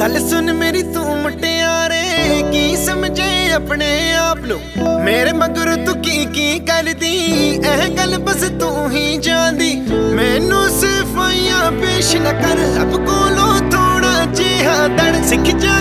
ਗੱਲ ਸੁਣ ਮੇਰੀ, ਤੂੰ ਮੁਟਿਆਰੇ ਕੀ ਸਮਝੇ ਆਪਣੇ ਆਪ ਨੂੰ? ਮੇਰੇ ਮਗਰ ਤੂੰ ਕੀ ਕੀ ਕਰਦੀ? ਇਹ ਗੱਲ ਬਸ ਤੂੰ ਹੀ ਜਾਣਦੀ। ਮੈਨੂੰ ਸਿਫਾਈਆਂ ਪੇਸ਼ ਨਾ ਕਰ। ਰੱਬ ਕੋਲੋਂ ਥੋੜਾ ਜਿਹਾ ਦੜ ਸਿੱਖ ਜਾ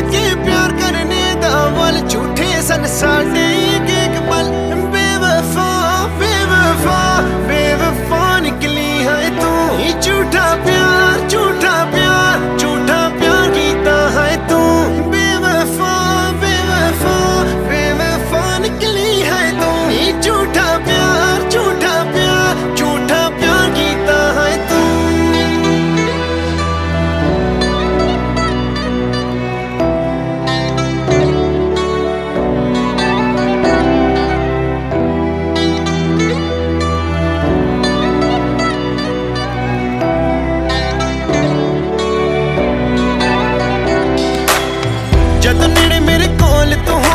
तू